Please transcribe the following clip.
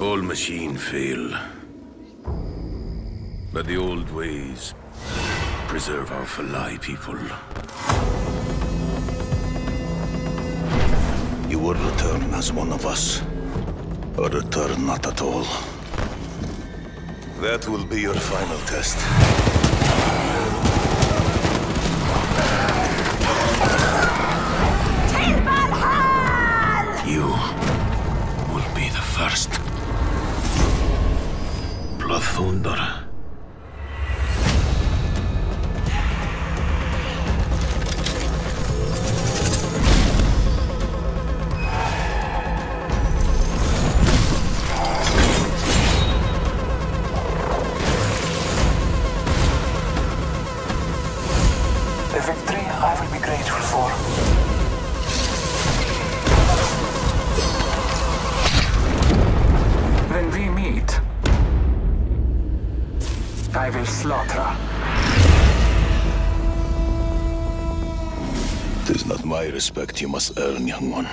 All machine fail. But the old ways preserve our Falai people. You will return as one of us, or return not at all. That will be your final test. A victory I will be grateful for. I will slaughter. It is not my respect you must earn, young one.